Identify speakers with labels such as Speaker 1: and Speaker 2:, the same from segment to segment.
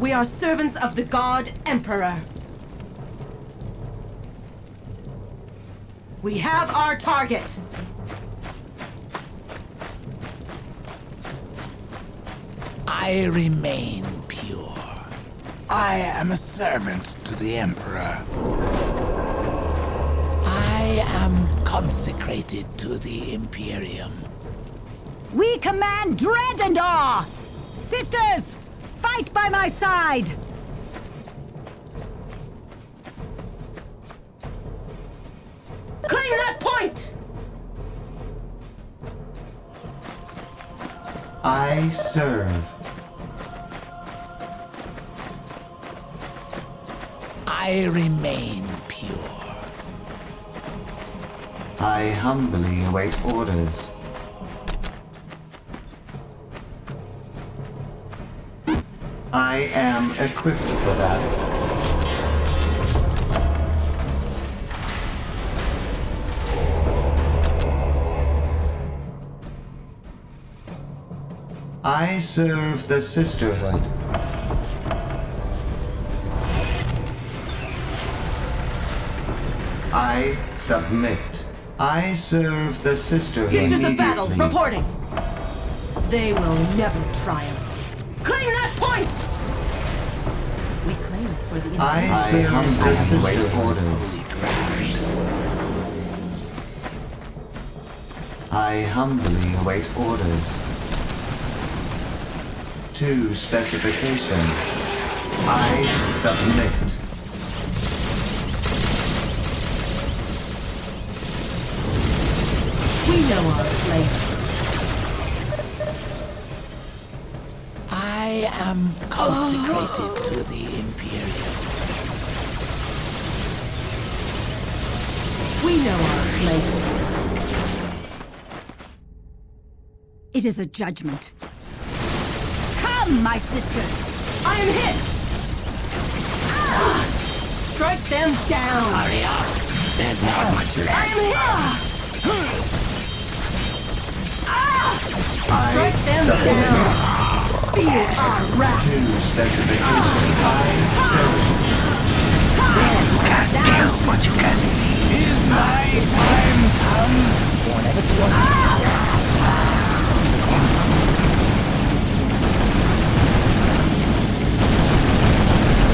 Speaker 1: We are servants of the God Emperor. We have our target.
Speaker 2: I remain pure. I am a servant to the Emperor. I am consecrated to the Imperium.
Speaker 3: We command dread and awe! Sisters, fight by my side!
Speaker 1: Claim that point!
Speaker 4: I serve.
Speaker 2: I remain pure.
Speaker 4: I humbly await orders. I am equipped for that. I serve the Sisterhood. I submit. I serve the Sisterhood.
Speaker 1: Sisters of Battle, reporting. They will never triumph. Claim that point! We claim it for the
Speaker 4: I
Speaker 1: Imperium.
Speaker 4: serve
Speaker 2: humbly
Speaker 4: the
Speaker 2: await
Speaker 4: Sister Orders.
Speaker 2: holy ground.
Speaker 4: I humbly await orders. To specification. I submit.
Speaker 1: We know our place.
Speaker 2: Am consecrated to the Imperium.
Speaker 1: We know our place.
Speaker 3: It is a judgment. Come, my sisters!
Speaker 1: I am hit! Ah! Strike them down!
Speaker 2: Hurry up! There's not ah! much
Speaker 1: I
Speaker 2: left.
Speaker 1: am hit!
Speaker 4: I
Speaker 1: Strike them down! Feel our wrath!
Speaker 2: What you can see. Is my time come? Whenever it was.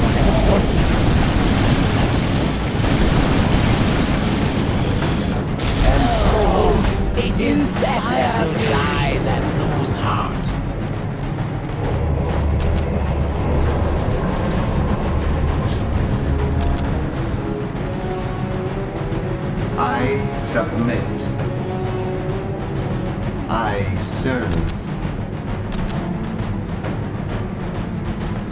Speaker 2: Whenever it. It is better to die than lose heart.
Speaker 4: Submit. I serve.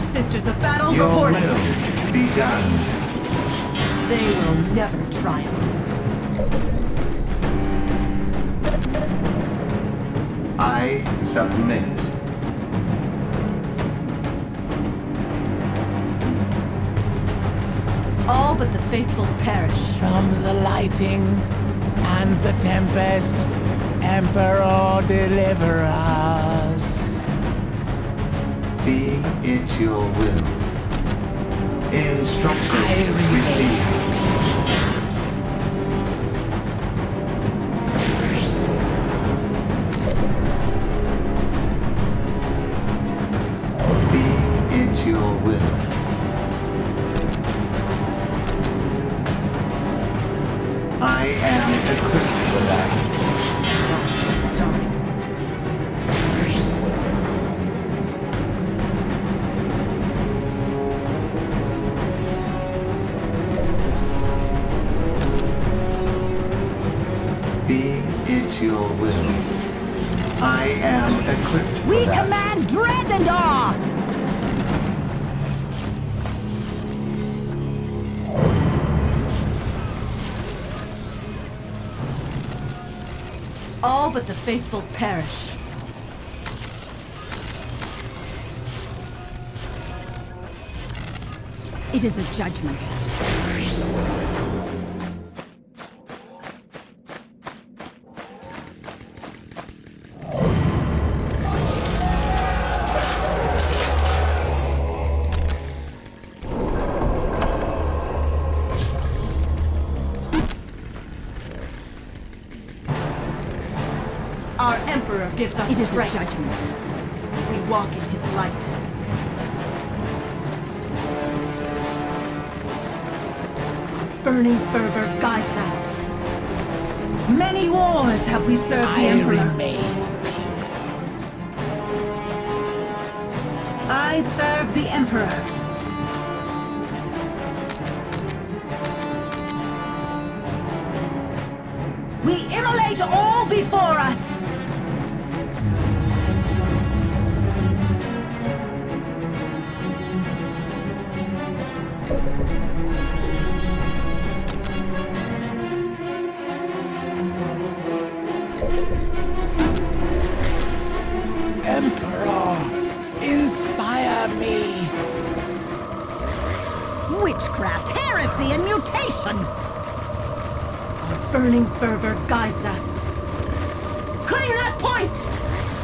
Speaker 1: Sisters of Battle,
Speaker 4: Your
Speaker 1: reporting.
Speaker 4: will be done.
Speaker 1: They will never triumph.
Speaker 4: I submit.
Speaker 1: All but the faithful perish.
Speaker 2: From the lighting and the tempest, Emperor, deliver us.
Speaker 4: Be it your will. Instructions received.
Speaker 1: But the faithful perish.
Speaker 3: It is a judgment.
Speaker 2: Gives us
Speaker 5: It is a
Speaker 2: strength.
Speaker 5: judgment.
Speaker 2: We walk in his light. Burning fervor guides us.
Speaker 5: Many wars have we served the
Speaker 6: I
Speaker 5: Emperor.
Speaker 6: remain pure.
Speaker 5: I serve the Emperor. We immolate all before us. Mutation.
Speaker 2: Burning fervor guides us. Claim that point!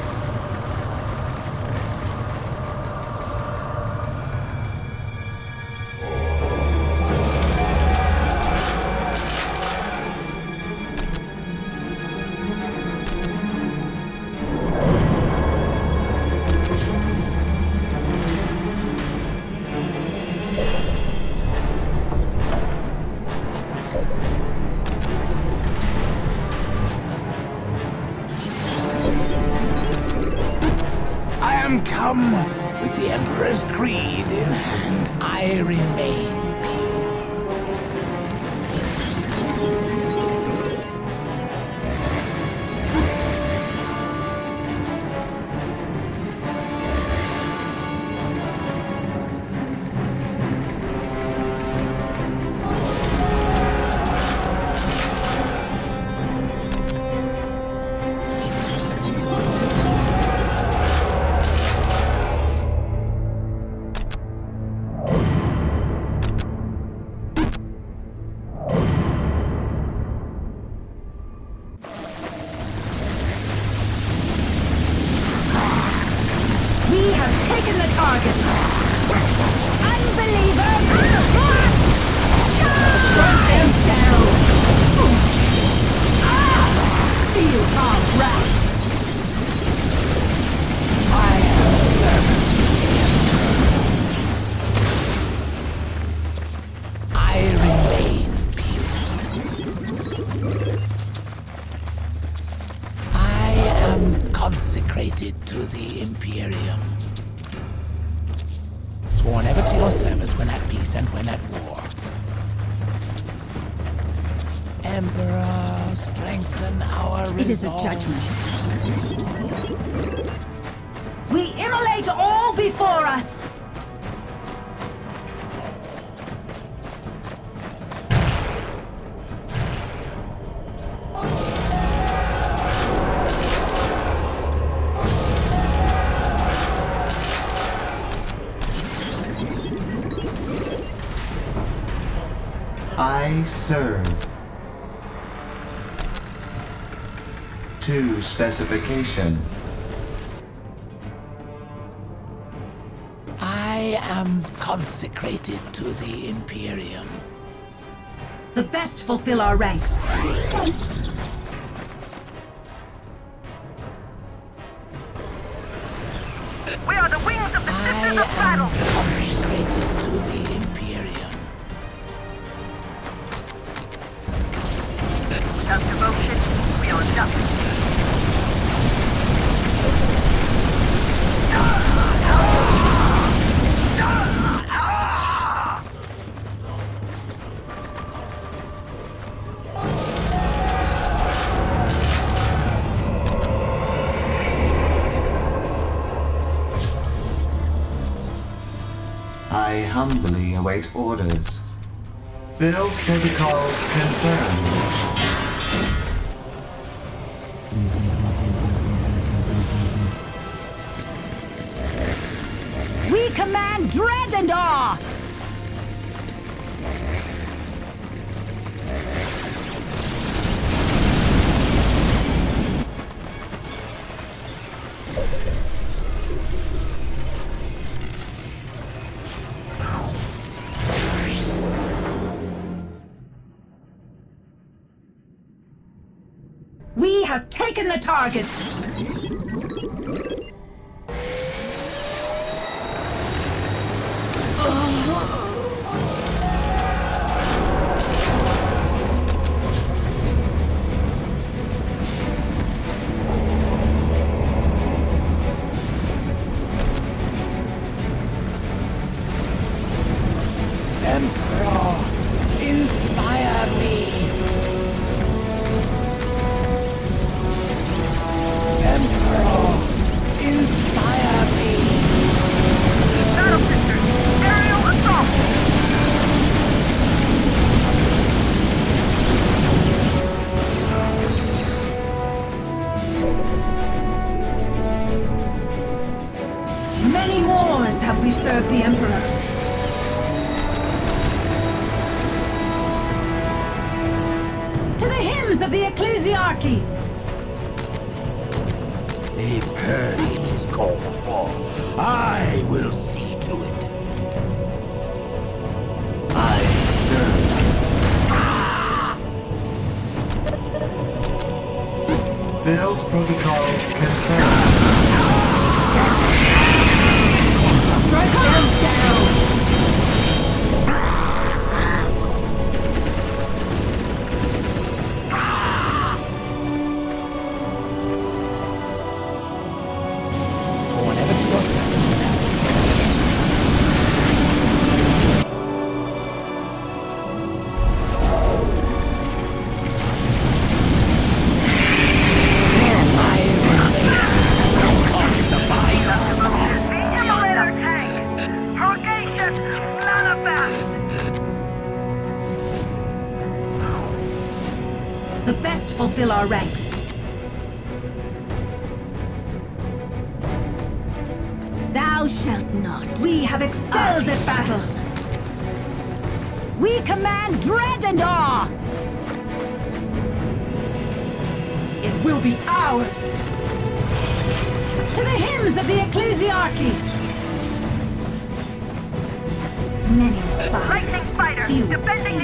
Speaker 4: Serve. To specification.
Speaker 6: I am consecrated to the Imperium.
Speaker 5: The best fulfill our ranks.
Speaker 4: Humbly await orders. Bill protocol confirmed.
Speaker 5: We command dread and awe. Target.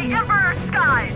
Speaker 3: the
Speaker 1: Emperor's skies!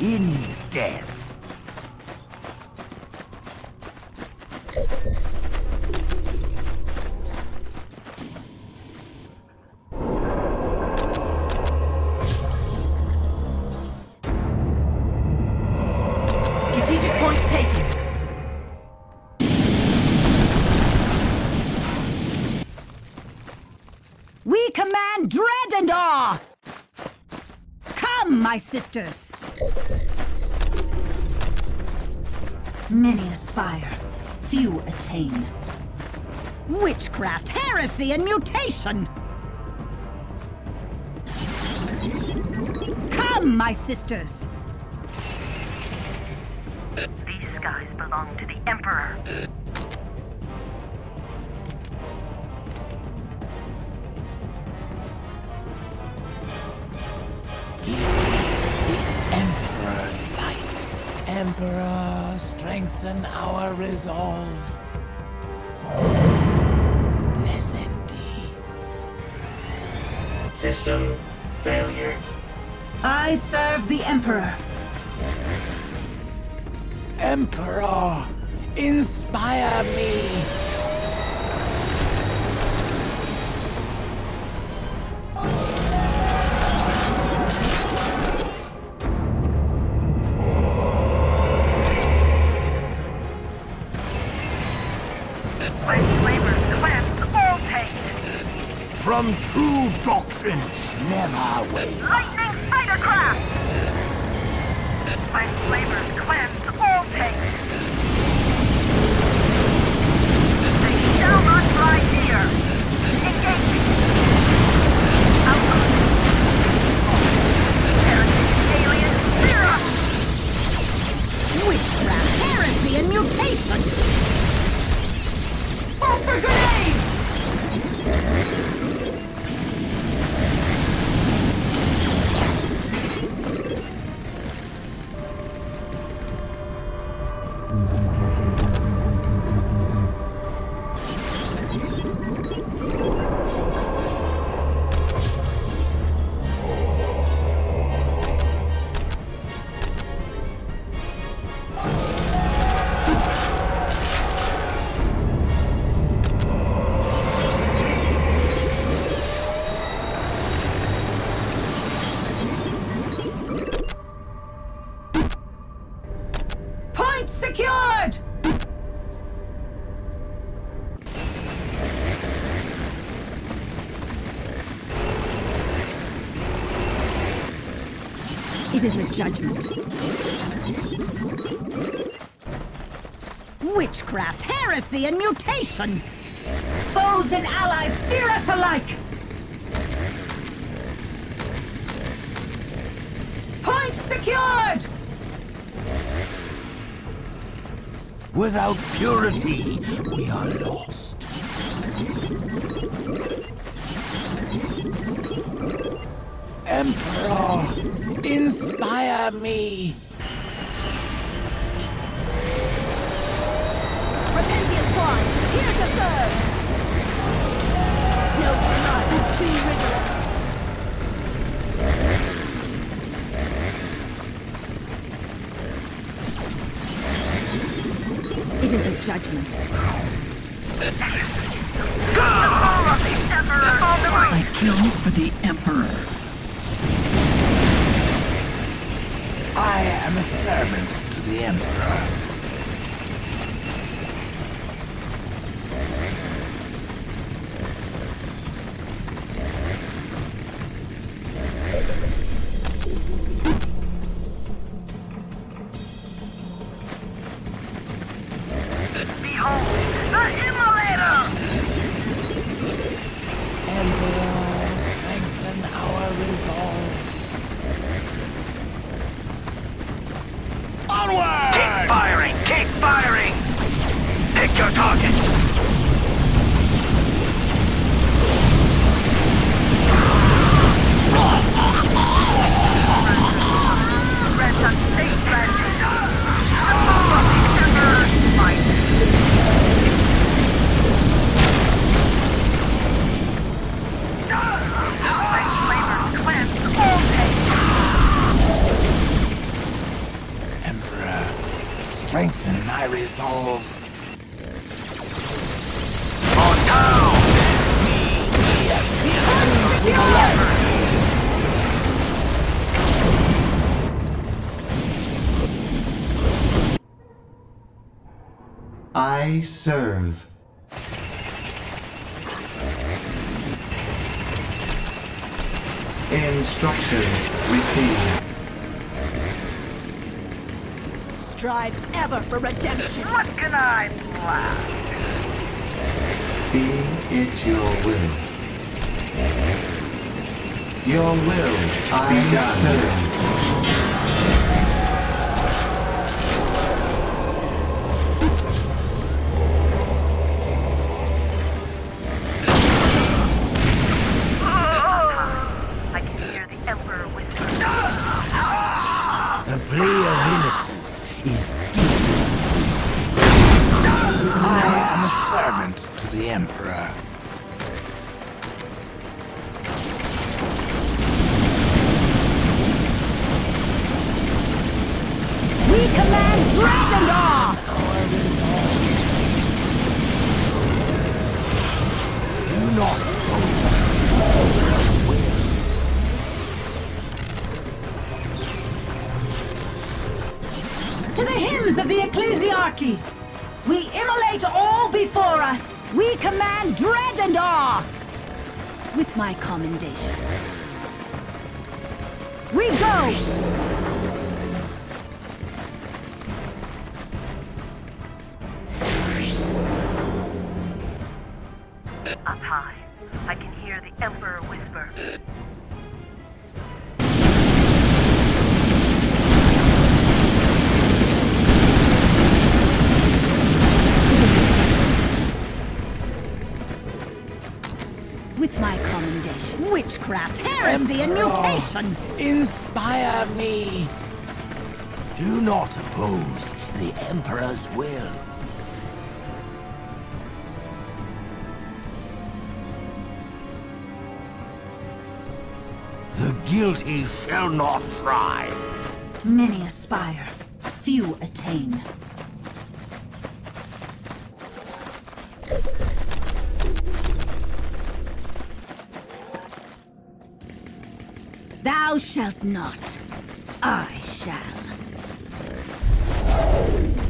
Speaker 2: in death.
Speaker 3: my sisters. Many aspire, few attain. Witchcraft, heresy, and mutation! Come, my sisters!
Speaker 1: These skies belong to the Emperor.
Speaker 2: strengthen our resolve. Blessed be.
Speaker 7: System failure.
Speaker 3: I serve the Emperor.
Speaker 2: Emperor, inspire me. True doctrine never waver.
Speaker 1: Lightning spider craft! My flavors cleanse all taste. They shall not fly here. Fear!
Speaker 3: Witchcraft, heresy, and mutation!
Speaker 8: Off for grenades!
Speaker 3: Judgment. Witchcraft, heresy, and mutation! Foes and allies fear us alike! Point secured!
Speaker 2: Without purity, we are lost. Emperor, inspire me.
Speaker 8: Repentia Squad, here to serve! No trial too rigorous!
Speaker 3: It is a judgment.
Speaker 1: All of the Emperor on the right!
Speaker 2: I kill for the Emperor. Am a servant to the Emperor.
Speaker 1: Taste.
Speaker 2: Emperor, strengthen my resolve.
Speaker 4: I serve. Instructions received.
Speaker 8: Strive ever for redemption!
Speaker 1: What can I blast?
Speaker 4: Be it your will. Your will I
Speaker 2: Plea of innocence is guilty. I am a servant to the Emperor.
Speaker 3: We command Drakendar!
Speaker 2: Do not
Speaker 3: of the Ecclesiarchy! We immolate all before us! We command dread and awe! With my commendation. We go! Witchcraft, heresy, and mutation!
Speaker 2: Inspire me! Do not oppose the Emperor's will. The guilty shall not thrive.
Speaker 3: Many aspire, few attain. Thou shalt not. I shall.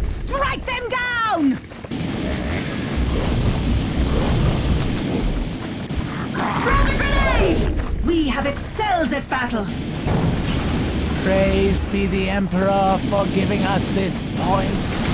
Speaker 3: Strike them down! Throw the grenade! We have excelled at battle.
Speaker 2: Praised be the Emperor for giving us this point.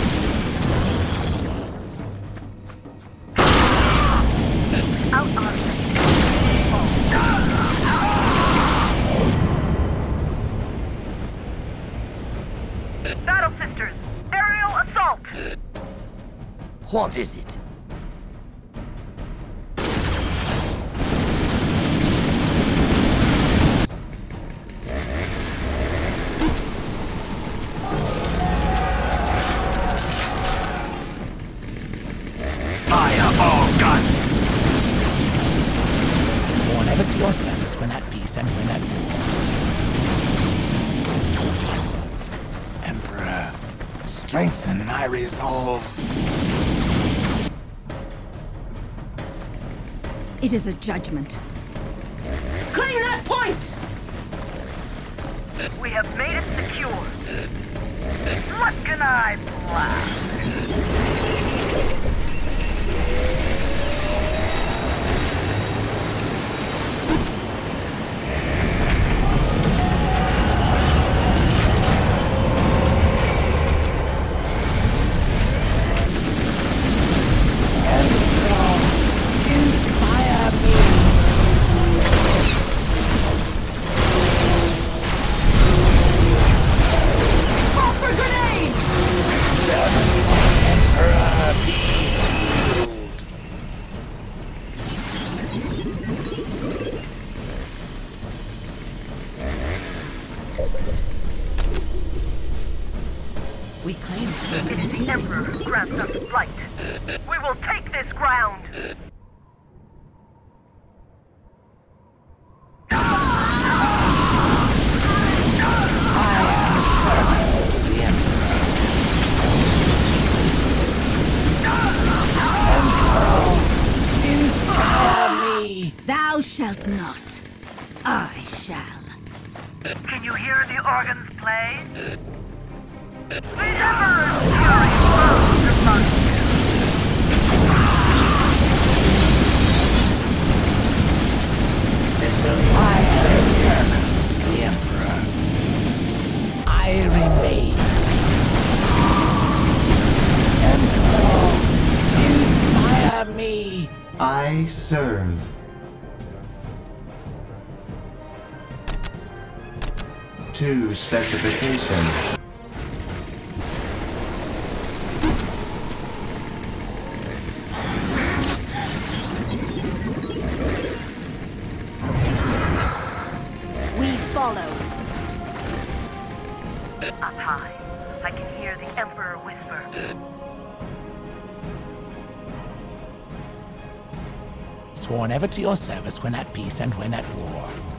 Speaker 2: Strengthen my resolve.
Speaker 3: It is a judgment.
Speaker 8: Claim that point!
Speaker 1: We have made it secure. What can I blast? Flight. We will take this ground!
Speaker 3: Follow.
Speaker 1: Up high, I can hear the Emperor whisper.
Speaker 2: Sworn ever to your service when at peace and when at war.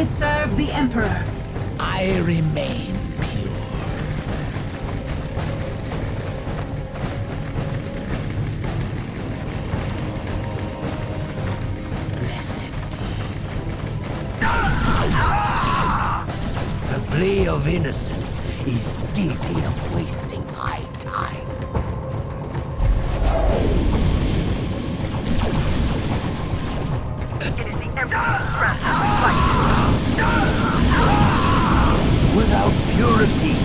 Speaker 2: I
Speaker 5: serve the Emperor.
Speaker 2: I remain pure. Blessed be. A plea of innocence is guilty of wasting my time.
Speaker 1: It is the Emperor's breath
Speaker 2: Without purity,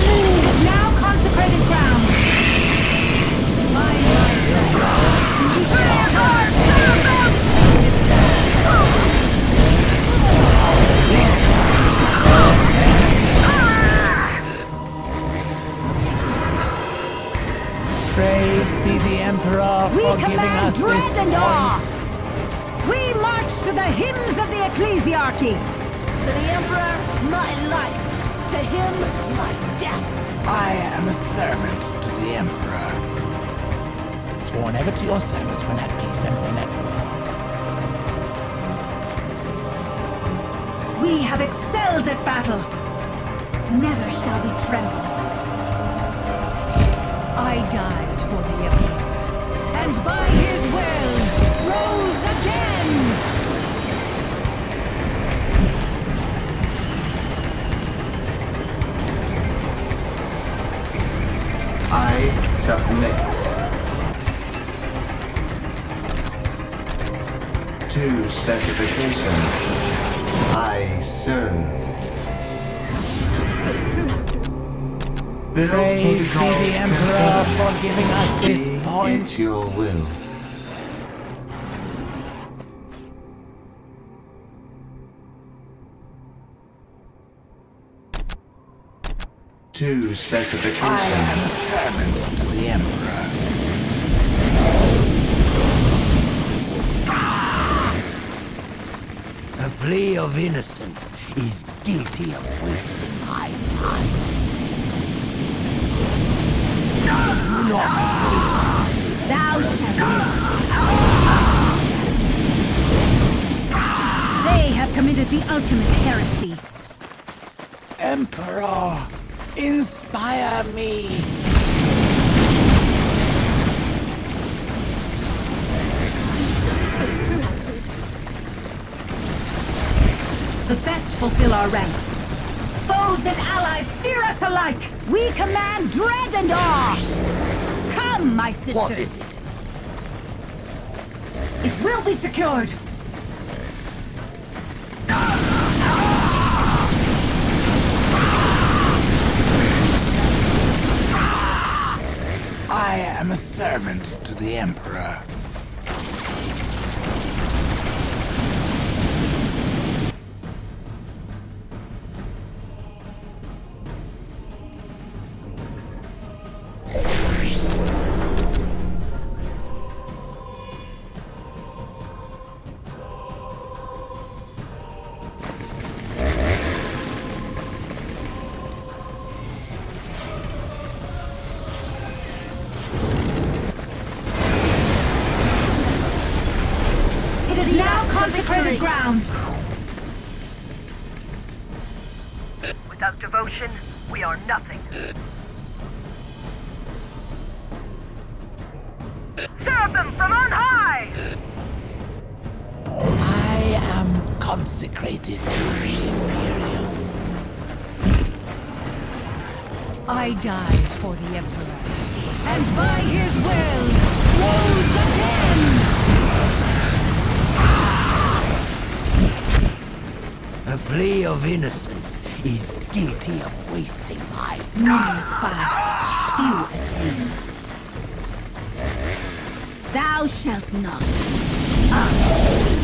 Speaker 3: It is now consecrated ground. My life
Speaker 2: Emperor
Speaker 3: We
Speaker 2: for giving
Speaker 3: command
Speaker 2: us this
Speaker 3: dread and awe.
Speaker 2: point.
Speaker 3: We march to the hymns of the ecclesiarchy.
Speaker 8: To the Emperor, my life. To him, my death.
Speaker 2: I am a servant to the Emperor. Sworn ever to your service when at peace and when at war.
Speaker 5: We have excelled at battle. Never shall we tremble.
Speaker 3: I died for the Emperor, and by his will rose again.
Speaker 4: I submit. To specifications, I serve.
Speaker 2: Praise be the Emperor for giving us this point.
Speaker 4: it your will. Two specifications.
Speaker 2: I am a servant to the Emperor. A plea of innocence is guilty of wasting my time. Do not
Speaker 3: Thou shalt. They have committed the ultimate heresy.
Speaker 2: Emperor, inspire me.
Speaker 5: The best fulfill our ranks. Foes and allies fear us alike.
Speaker 3: We command dread and awe. Come, my sisters.
Speaker 2: What is it?
Speaker 5: It will be secured.
Speaker 2: I am a servant to the Emperor.
Speaker 8: Of innocence is guilty of wasting my
Speaker 3: Many aspire, few attain. Thou shalt not. Ah,